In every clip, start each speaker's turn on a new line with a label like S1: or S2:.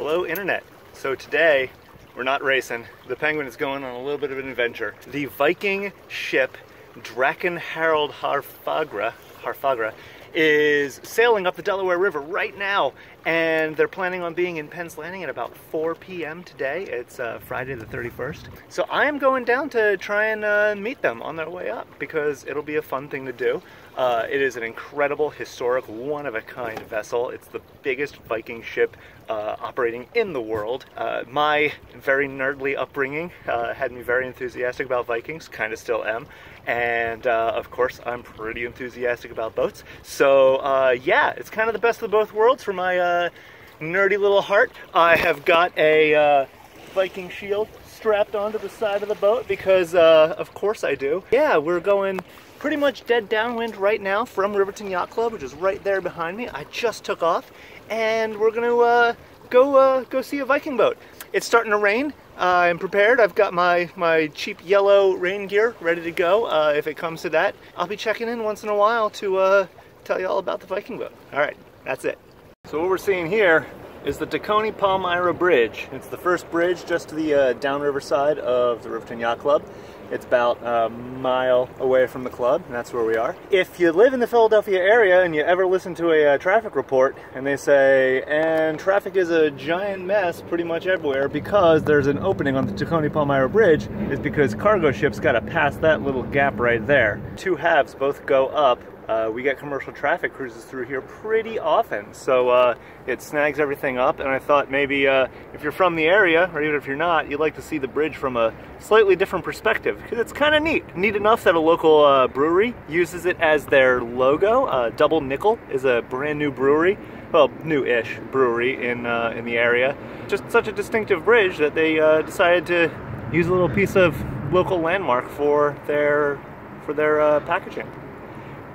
S1: Hello, Internet. So today, we're not racing. The Penguin is going on a little bit of an adventure. The Viking ship Draken Harald Harfagre, Harfagre is sailing up the Delaware River right now, and they're planning on being in Penn's Landing at about 4 p.m. today. It's uh, Friday the 31st. So I am going down to try and uh, meet them on their way up because it'll be a fun thing to do. Uh, it is an incredible, historic, one-of-a-kind vessel. It's the biggest Viking ship uh, operating in the world. Uh, my very nerdly upbringing uh, had me very enthusiastic about Vikings, kind of still am. And uh, of course, I'm pretty enthusiastic about boats. So uh, yeah, it's kind of the best of both worlds for my nerdy little heart. I have got a Viking shield strapped onto the side of the boat because of course I do. Yeah, we're going pretty much dead downwind right now from Riverton Yacht Club, which is right there behind me. I just took off, and we're gonna uh, go uh, go see a Viking boat. It's starting to rain. Uh, I'm prepared. I've got my, my cheap yellow rain gear ready to go uh, if it comes to that. I'll be checking in once in a while to uh, tell you all about the Viking boat. All right, that's it. So what we're seeing here is the Tacony Palmyra Bridge. It's the first bridge just to the uh, downriver side of the Riverton Yacht Club. It's about a mile away from the club, and that's where we are. If you live in the Philadelphia area and you ever listen to a uh, traffic report and they say, and traffic is a giant mess pretty much everywhere because there's an opening on the Tacony Palmyra Bridge, is because cargo ships got to pass that little gap right there. Two halves both go up uh, we get commercial traffic cruises through here pretty often, so uh, it snags everything up. And I thought maybe uh, if you're from the area, or even if you're not, you'd like to see the bridge from a slightly different perspective because it's kind of neat. Neat enough that a local uh, brewery uses it as their logo. Uh, Double Nickel is a brand new brewery, well, new-ish brewery in uh, in the area. Just such a distinctive bridge that they decided to use a little piece of local landmark for their for their packaging.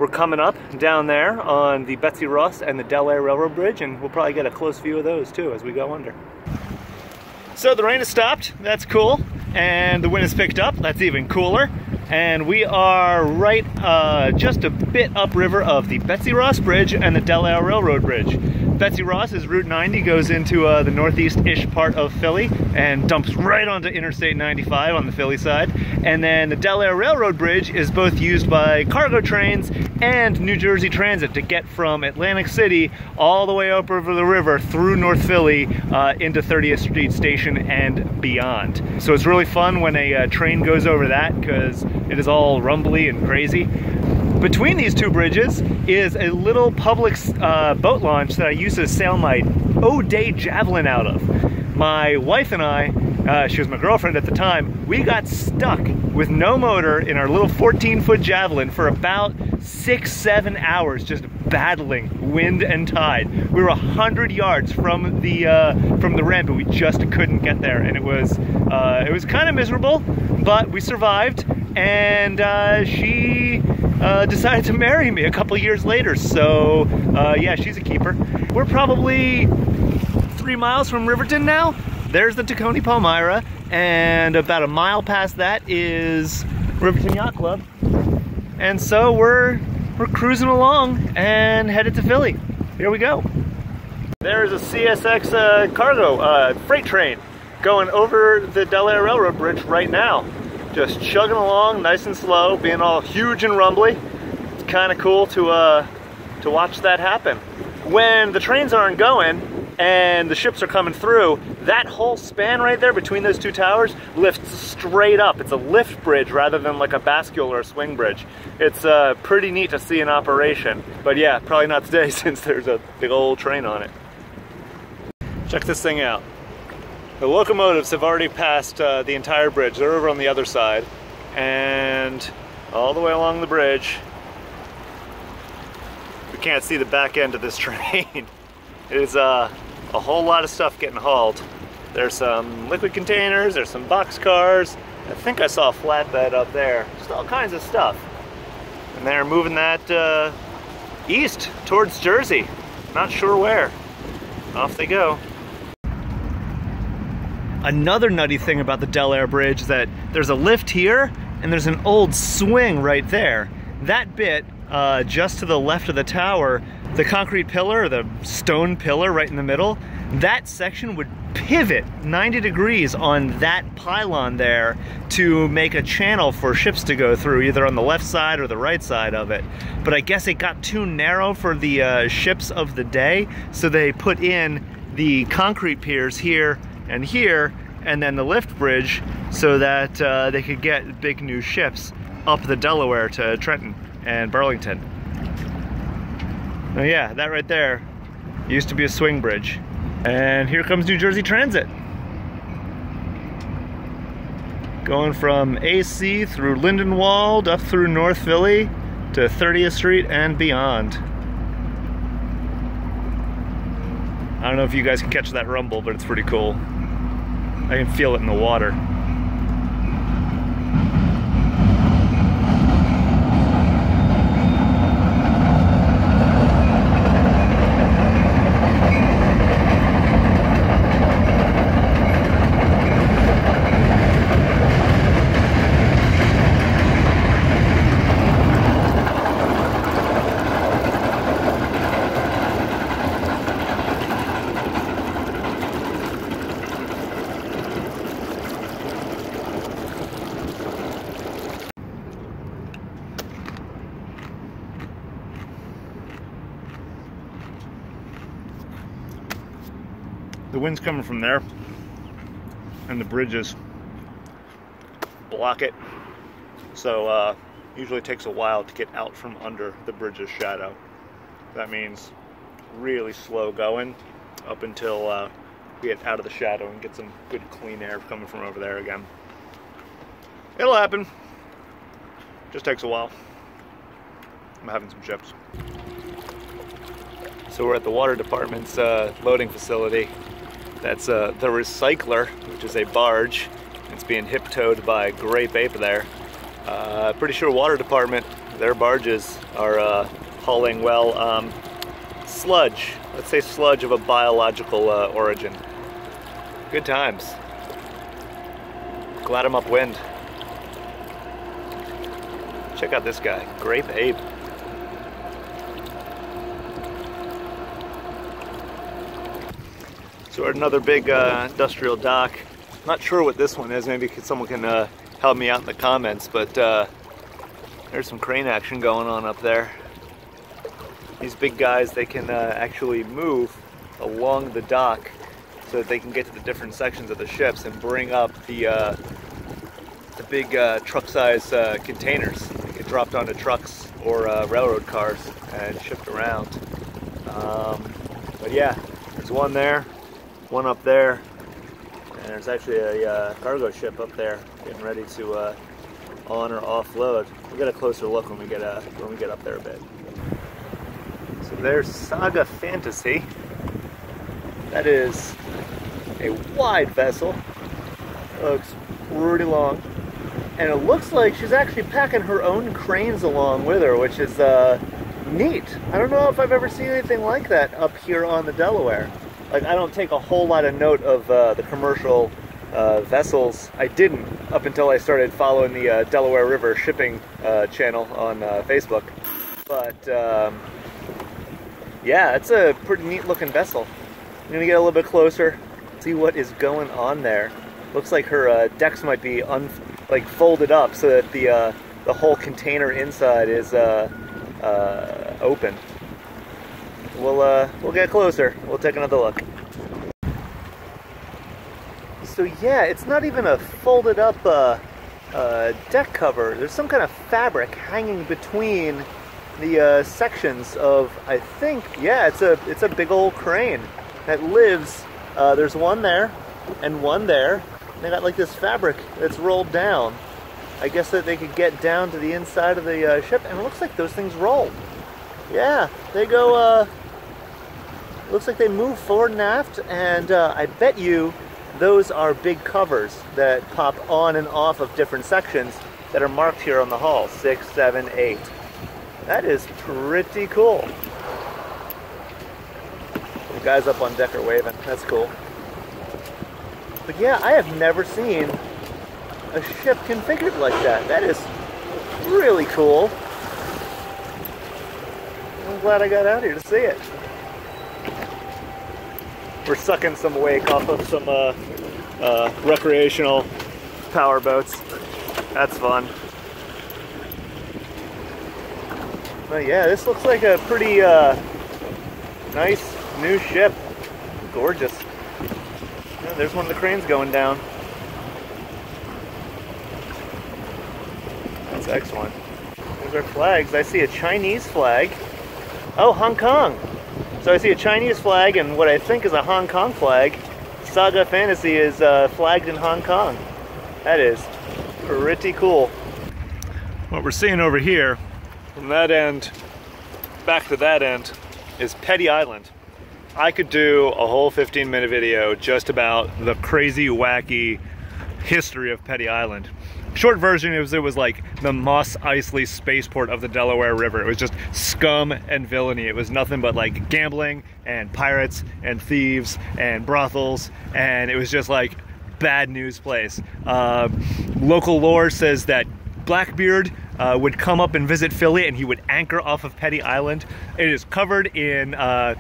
S1: We're coming up down there on the Betsy Ross and the Delair Railroad Bridge, and we'll probably get a close view of those too as we go under. So the rain has stopped, that's cool, and the wind has picked up, that's even cooler. And we are right uh, just a bit upriver of the Betsy Ross Bridge and the Delair Railroad Bridge. Betsy Ross is Route 90, goes into uh, the northeast-ish part of Philly and dumps right onto Interstate 95 on the Philly side. And then the Delair Railroad Bridge is both used by cargo trains and New Jersey Transit to get from Atlantic City all the way up over the river through North Philly uh, into 30th Street Station and beyond. So it's really fun when a uh, train goes over that because it is all rumbly and crazy. Between these two bridges is a little public uh, boat launch that I used to sail my O'Day Javelin out of. My wife and I, uh, she was my girlfriend at the time, we got stuck with no motor in our little 14 foot Javelin for about six, seven hours just battling wind and tide. We were a hundred yards from the uh, from the ramp, but we just couldn't get there, and it was uh, it was kind of miserable, but we survived. And uh, she uh, decided to marry me a couple years later. So uh, yeah, she's a keeper. We're probably three miles from Riverton now. There's the Tacony Palmyra, and about a mile past that is Riverton Yacht Club. And so we're we're cruising along and headed to Philly. Here we go. There's a CSX uh, cargo uh, freight train going over the Delair Railroad Bridge right now just chugging along nice and slow, being all huge and rumbly. It's kind of cool to, uh, to watch that happen. When the trains aren't going and the ships are coming through, that whole span right there between those two towers lifts straight up. It's a lift bridge rather than like a bascule or a swing bridge. It's uh, pretty neat to see in operation. But yeah, probably not today since there's a big old train on it. Check this thing out. The locomotives have already passed uh, the entire bridge. They're over on the other side. And all the way along the bridge, we can't see the back end of this train. it is uh, a whole lot of stuff getting hauled. There's some liquid containers, there's some box cars. I think I saw a flatbed up there. Just all kinds of stuff. And they're moving that uh, east towards Jersey. Not sure where. Off they go. Another nutty thing about the Delair Bridge is that there's a lift here and there's an old swing right there. That bit, uh, just to the left of the tower, the concrete pillar, or the stone pillar right in the middle, that section would pivot 90 degrees on that pylon there to make a channel for ships to go through, either on the left side or the right side of it. But I guess it got too narrow for the uh, ships of the day, so they put in the concrete piers here and here, and then the lift bridge so that uh, they could get big new ships up the Delaware to Trenton and Burlington. Oh yeah, that right there used to be a swing bridge. And here comes New Jersey Transit. Going from AC through Lindenwold up through North Philly to 30th Street and beyond. I don't know if you guys can catch that rumble, but it's pretty cool. I can feel it in the water. the wind's coming from there and the bridges block it. So uh, usually takes a while to get out from under the bridge's shadow. That means really slow going up until uh, we get out of the shadow and get some good clean air coming from over there again. It'll happen. Just takes a while. I'm having some chips. So we're at the water department's uh, loading facility that's uh, the Recycler, which is a barge. It's being hip-towed by Grape Ape there. Uh, pretty sure water department, their barges are uh, hauling, well, um, sludge. Let's say sludge of a biological uh, origin. Good times. Glad I'm upwind. Check out this guy, Grape Ape. So another big uh, industrial dock. Not sure what this one is. Maybe someone can uh, help me out in the comments. But uh, there's some crane action going on up there. These big guys, they can uh, actually move along the dock so that they can get to the different sections of the ships and bring up the uh, the big uh, truck-size containers. Get dropped onto trucks or railroad cars and shipped around. Um, but yeah, there's one there one up there, and there's actually a uh, cargo ship up there getting ready to uh, on or offload. We'll get a closer look when we get uh, when we get up there a bit. So there's Saga Fantasy. That is a wide vessel. Looks pretty long. And it looks like she's actually packing her own cranes along with her, which is uh, neat. I don't know if I've ever seen anything like that up here on the Delaware like I don't take a whole lot of note of uh, the commercial uh, vessels. I didn't up until I started following the uh, Delaware River shipping uh, channel on uh, Facebook. But um, yeah, it's a pretty neat looking vessel. I'm gonna get a little bit closer, see what is going on there. Looks like her uh, decks might be un like folded up so that the the whole container inside is open we'll uh, we'll get closer. We'll take another look. So yeah, it's not even a folded up uh, uh, deck cover. There's some kind of fabric hanging between the uh, sections of. I think yeah, it's a it's a big old crane that lives. Uh, there's one there and one there. They got like this fabric that's rolled down. I guess that they could get down to the inside of the uh, ship, and it looks like those things roll. Yeah, they go. Uh, looks like they move forward and aft, and uh, I bet you those are big covers that pop on and off of different sections that are marked here on the hull, six, seven, eight. That is pretty cool. The guys up on deck are waving, that's cool. But yeah, I have never seen a ship configured like that. That is really cool. I'm glad I got out here to see it. We're sucking some wake off of some uh, uh, recreational power boats. That's fun. But yeah, this looks like a pretty uh, nice new ship. Gorgeous. Yeah, there's one of the cranes going down. That's excellent. There's our flags. I see a Chinese flag. Oh, Hong Kong. So I see a Chinese flag and what I think is a Hong Kong flag. Saga Fantasy is uh, flagged in Hong Kong. That is pretty cool. What we're seeing over here, from that end back to that end, is Petty Island. I could do a whole 15 minute video just about the crazy, wacky history of Petty Island. Short version is it was like the Mos Eisley spaceport of the Delaware River. It was just scum and villainy. It was nothing but like gambling and pirates and thieves and brothels and it was just like bad news place. Uh, local lore says that Blackbeard uh, would come up and visit Philly and he would anchor off of Petty Island. It is covered in uh,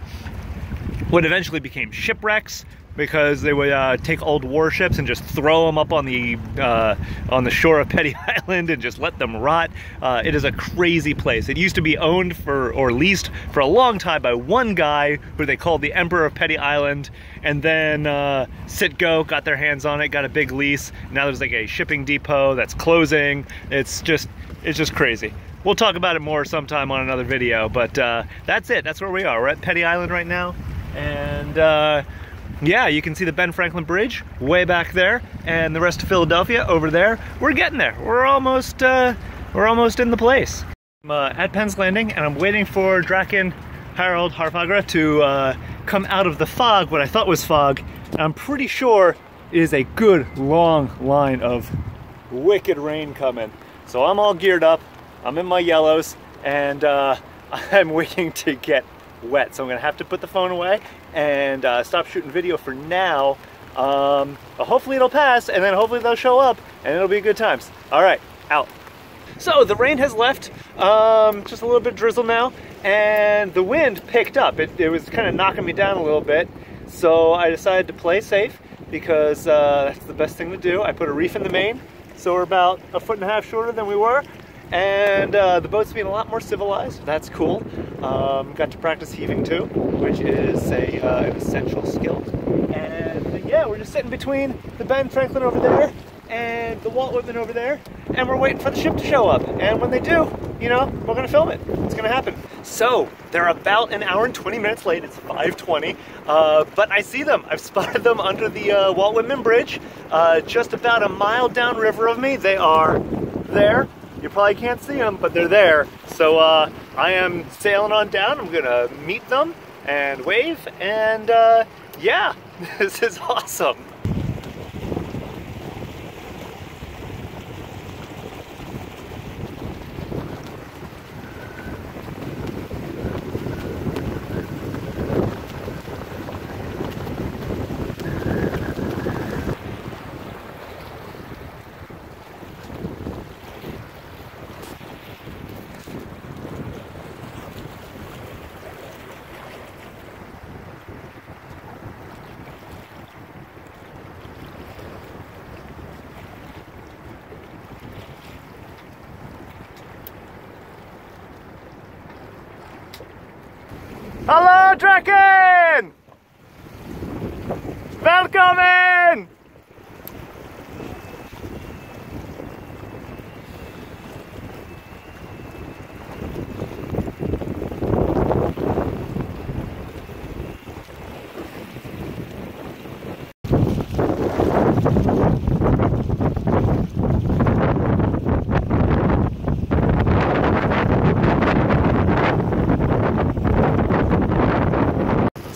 S1: what eventually became shipwrecks because they would uh, take old warships and just throw them up on the uh, on the shore of Petty Island and just let them rot. Uh, it is a crazy place. It used to be owned for or leased for a long time by one guy who they called the Emperor of Petty Island, and then uh, Citgo got their hands on it, got a big lease. Now there's like a shipping depot that's closing. It's just it's just crazy. We'll talk about it more sometime on another video, but uh, that's it. That's where we are. We're at Petty Island right now, and uh, yeah, you can see the Ben Franklin Bridge way back there, and the rest of Philadelphia over there. We're getting there. We're almost, uh, we're almost in the place. I'm uh, at Penn's Landing, and I'm waiting for Draken Harald Harfagre to uh, come out of the fog, what I thought was fog. And I'm pretty sure it is a good long line of wicked rain coming. So I'm all geared up. I'm in my yellows, and uh, I'm waiting to get wet. So I'm gonna have to put the phone away and uh, stop shooting video for now. Um, hopefully it'll pass and then hopefully they'll show up and it'll be good times. All right, out. So the rain has left, um, just a little bit drizzle now, and the wind picked up. It, it was kind of knocking me down a little bit, so I decided to play safe because uh, that's the best thing to do. I put a reef in the main, so we're about a foot and a half shorter than we were, and uh, the boat's being a lot more civilized. That's cool. Um, got to practice heaving too, which is a, uh, an essential skill. And yeah, we're just sitting between the Ben Franklin over there and the Walt Whitman over there, and we're waiting for the ship to show up. And when they do, you know, we're gonna film it. It's gonna happen. So they're about an hour and 20 minutes late. It's 5:20, uh, but I see them. I've spotted them under the uh, Walt Whitman Bridge, uh, just about a mile downriver of me. They are there. You probably can't see them, but they're there. So uh, I am sailing on down. I'm gonna meet them and wave, and uh, yeah, this is awesome.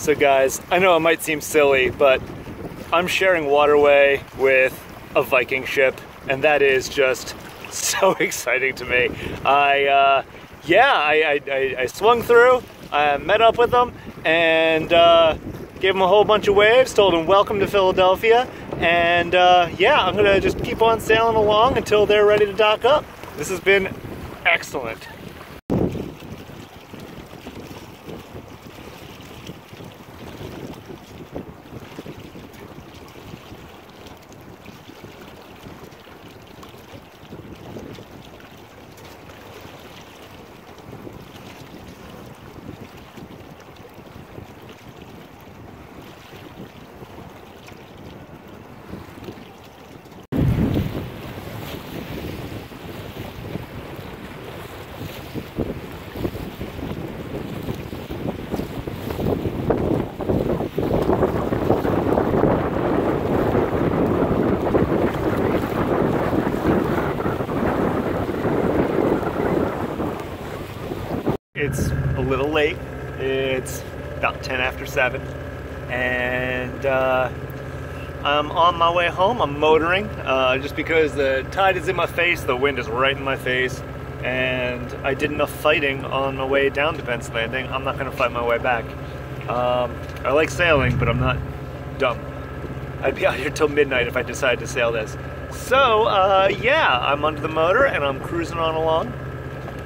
S1: So guys, I know it might seem silly, but I'm sharing waterway with a Viking ship, and that is just so exciting to me. I, uh, yeah, I, I, I, swung through, I met up with them, and uh, gave them a whole bunch of waves, told them welcome to Philadelphia, and uh, yeah, I'm gonna just keep on sailing along until they're ready to dock up. This has been excellent. About 10 after 7. And uh, I'm on my way home. I'm motoring uh, just because the tide is in my face, the wind is right in my face, and I did enough fighting on my way down to Penn's Landing. I'm not going to fight my way back. Um, I like sailing, but I'm not dumb. I'd be out here till midnight if I decided to sail this. So, uh, yeah, I'm under the motor and I'm cruising on along.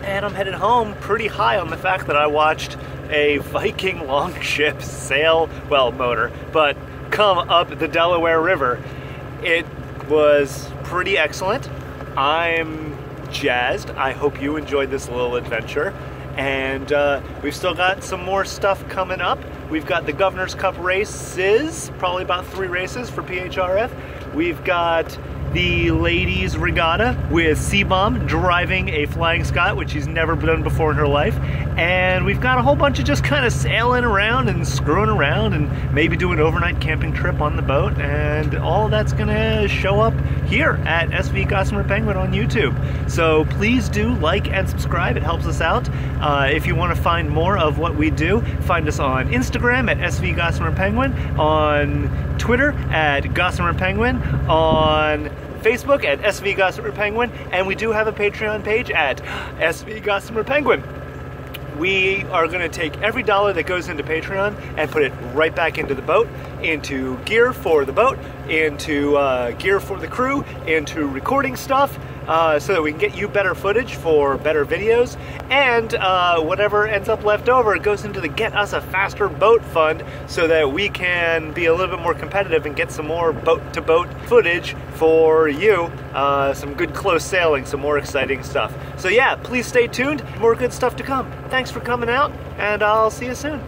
S1: And I'm headed home pretty high on the fact that I watched a Viking longship sail, well, motor, but come up the Delaware River. It was pretty excellent. I'm jazzed. I hope you enjoyed this little adventure. And uh, we've still got some more stuff coming up. We've got the Governor's Cup races, probably about three races for PHRF. We've got the ladies regatta with C-Bomb driving a Flying Scot, which she's never done before in her life. And we've got a whole bunch of just kind of sailing around and screwing around and maybe do an overnight camping trip on the boat. And all that's gonna show up here at SV Gossamer Penguin on YouTube. So please do like and subscribe, it helps us out. Uh, if you wanna find more of what we do, find us on Instagram at SV Gossamer Penguin, on Twitter at Gossamer Penguin, on Facebook at SV Gossamer Penguin, and we do have a Patreon page at SV Gossamer Penguin. We are going to take every dollar that goes into Patreon and put it right back into the boat, into gear for the boat, into uh, gear for the crew, into recording stuff, uh, so that we can get you better footage for better videos, and uh, whatever ends up left over goes into the Get Us a Faster Boat Fund so that we can be a little bit more competitive and get some more boat to boat footage for you. Uh, some good close sailing, some more exciting stuff. So, yeah, please stay tuned. More good stuff to come. Thanks for coming out, and I'll see you soon.